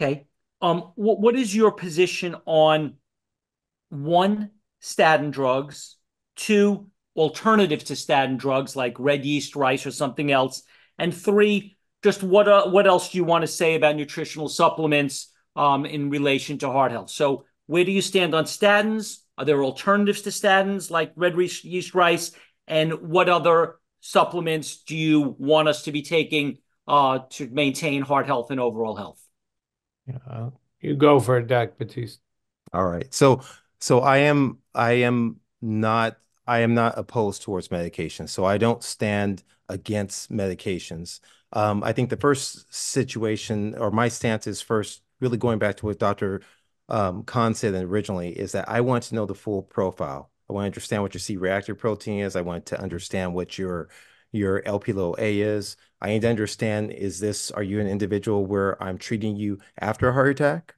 Okay. Um, what, what is your position on one, statin drugs, two, alternatives to statin drugs like red yeast rice or something else, and three, just what uh, what else do you want to say about nutritional supplements um, in relation to heart health? So, where do you stand on statins? Are there alternatives to statins like red yeast rice? And what other supplements do you want us to be taking uh, to maintain heart health and overall health? Uh, you go for it, Doc Batiste. All right. So so I am I am not I am not opposed towards medication. So I don't stand against medications. Um, I think the first situation or my stance is first really going back to what Dr. Um, Kahn said originally is that I want to know the full profile. I want to understand what your C-reactive protein is. I want to understand what your your LP little a is. I need to understand, is this, are you an individual where I'm treating you after a heart attack?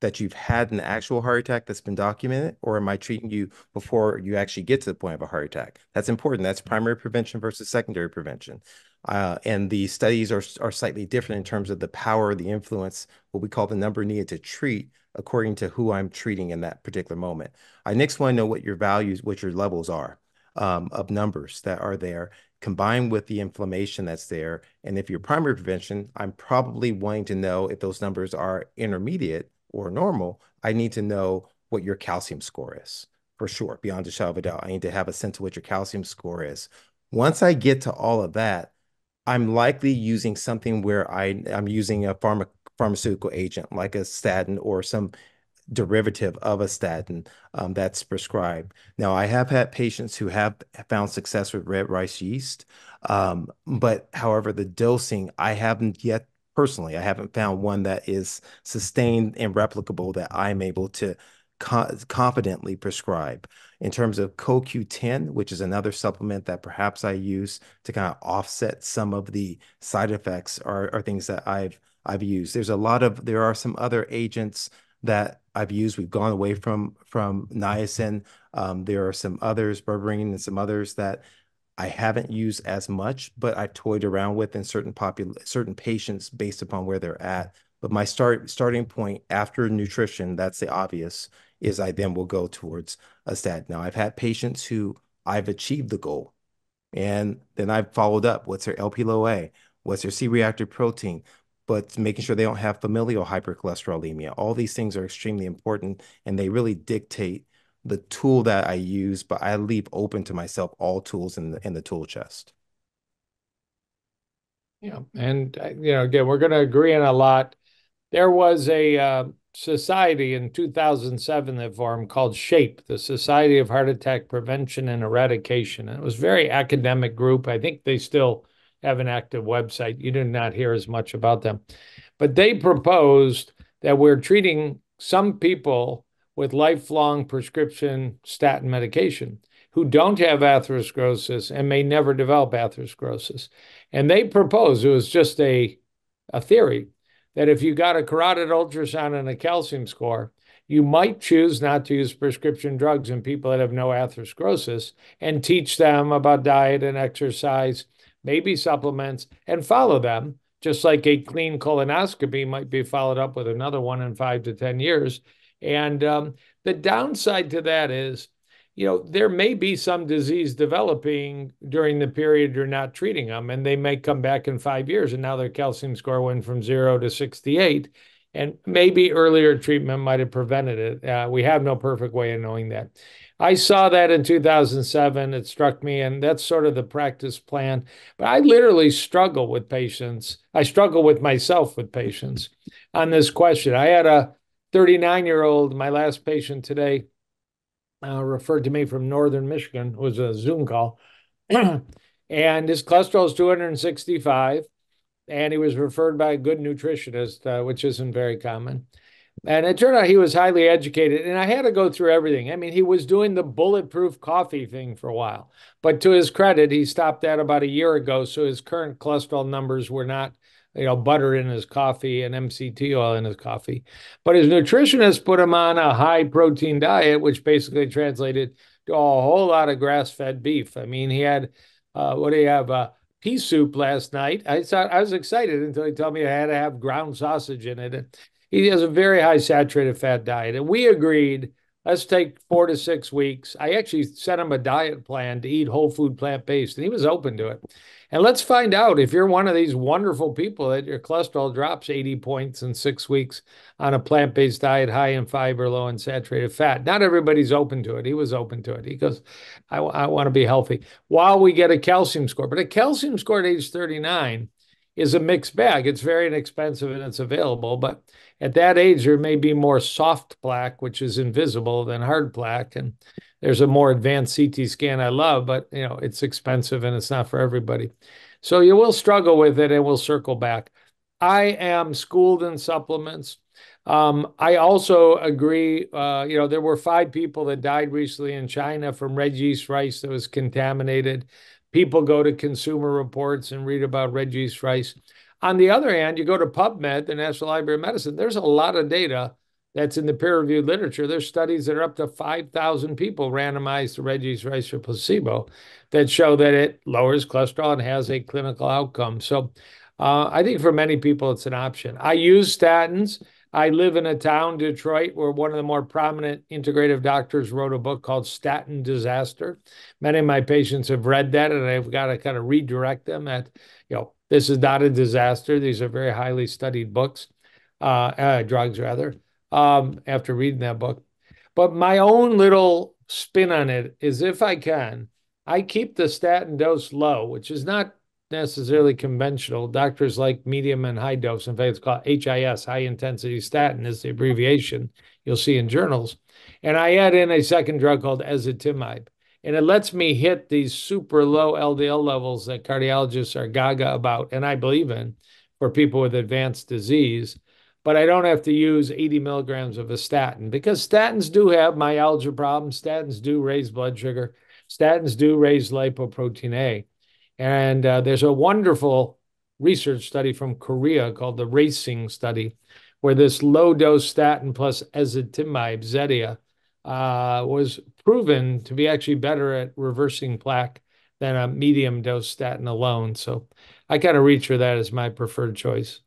That you've had an actual heart attack that's been documented, or am I treating you before you actually get to the point of a heart attack? That's important. That's primary prevention versus secondary prevention. Uh, and the studies are, are slightly different in terms of the power, the influence, what we call the number needed to treat according to who I'm treating in that particular moment. I next want to know what your values, what your levels are um, of numbers that are there combined with the inflammation that's there. And if your primary prevention, I'm probably wanting to know if those numbers are intermediate or normal. I need to know what your calcium score is for sure, beyond a shadow of doubt. I need to have a sense of what your calcium score is. Once I get to all of that, I'm likely using something where I, I'm using a pharma, pharmaceutical agent like a statin or some derivative of a statin um, that's prescribed. Now, I have had patients who have found success with red rice yeast, um, but however, the dosing, I haven't yet personally, I haven't found one that is sustained and replicable that I'm able to co confidently prescribe. In terms of CoQ10, which is another supplement that perhaps I use to kind of offset some of the side effects, are, are things that I've I've used. There's a lot of there are some other agents that I've used. We've gone away from from niacin. Um, there are some others, berberine, and some others that I haven't used as much, but I've toyed around with in certain popul certain patients based upon where they're at. But my start starting point after nutrition, that's the obvious, is I then will go towards a statin. Now I've had patients who I've achieved the goal, and then I've followed up. What's their LP low A? What's their C-reactive protein? But making sure they don't have familial hypercholesterolemia. All these things are extremely important and they really dictate the tool that I use, but I leave open to myself all tools in the in the tool chest. Yeah, and uh, you know, again, we're going to agree on a lot. There was a uh, society in 2007 that formed called SHAPE, the Society of Heart Attack Prevention and Eradication. And it was very academic group. I think they still have an active website. You did not hear as much about them. But they proposed that we're treating some people with lifelong prescription statin medication who don't have atherosclerosis and may never develop atherosclerosis. And they proposed, it was just a, a theory, that if you got a carotid ultrasound and a calcium score, you might choose not to use prescription drugs in people that have no atherosclerosis and teach them about diet and exercise maybe supplements, and follow them, just like a clean colonoscopy might be followed up with another one in five to 10 years. And um, the downside to that is, you know, there may be some disease developing during the period you're not treating them, and they may come back in five years, and now their calcium score went from zero to 68. And maybe earlier treatment might have prevented it. Uh, we have no perfect way of knowing that. I saw that in 2007. It struck me, and that's sort of the practice plan. But I literally struggle with patients. I struggle with myself with patients on this question. I had a 39 year old, my last patient today, uh, referred to me from Northern Michigan. It was a Zoom call. and his cholesterol is 265. And he was referred by a good nutritionist, uh, which isn't very common. And it turned out he was highly educated. And I had to go through everything. I mean, he was doing the bulletproof coffee thing for a while. But to his credit, he stopped that about a year ago. So his current cholesterol numbers were not, you know, butter in his coffee and MCT oil in his coffee. But his nutritionist put him on a high protein diet, which basically translated to a whole lot of grass fed beef. I mean, he had, uh, what do you have? Uh, pea soup last night. I thought I was excited until he told me I had to have ground sausage in it. He has a very high saturated fat diet. And we agreed, let's take four to six weeks. I actually sent him a diet plan to eat whole food plant based, and he was open to it. And let's find out if you're one of these wonderful people that your cholesterol drops 80 points in six weeks on a plant based diet, high in fiber, low in saturated fat. Not everybody's open to it. He was open to it. He goes, I, I want to be healthy while we get a calcium score. But a calcium score at age 39 is a mixed bag. It's very inexpensive and it's available. But at that age, there may be more soft plaque, which is invisible, than hard plaque. And there's a more advanced CT scan I love, but you know it's expensive and it's not for everybody. So you will struggle with it, and we'll circle back. I am schooled in supplements. Um, I also agree. Uh, you know, there were five people that died recently in China from red yeast rice that was contaminated people go to Consumer Reports and read about yeast rice. On the other hand, you go to PubMed, the National Library of Medicine, there's a lot of data that's in the peer reviewed literature. There's studies that are up to 5,000 people randomized to red yeast rice or placebo that show that it lowers cholesterol and has a clinical outcome. So uh, I think for many people, it's an option. I use statins. I live in a town, Detroit, where one of the more prominent integrative doctors wrote a book called Statin Disaster. Many of my patients have read that, and I've got to kind of redirect them at, you know, this is not a disaster. These are very highly studied books, uh, uh, drugs rather, um, after reading that book. But my own little spin on it is if I can, I keep the statin dose low, which is not necessarily conventional. Doctors like medium and high dose. In fact, it's called HIS, high intensity statin, is the abbreviation you'll see in journals. And I add in a second drug called ezetimibe. And it lets me hit these super low LDL levels that cardiologists are gaga about, and I believe in for people with advanced disease. But I don't have to use 80 milligrams of a statin because statins do have myalgia problems. Statins do raise blood sugar. Statins do raise lipoprotein A. And uh, there's a wonderful research study from Korea called the Racing Study, where this low dose statin plus ezetimibe, Zetia, uh, was proven to be actually better at reversing plaque than a medium dose statin alone. So I kind of reach for that as my preferred choice.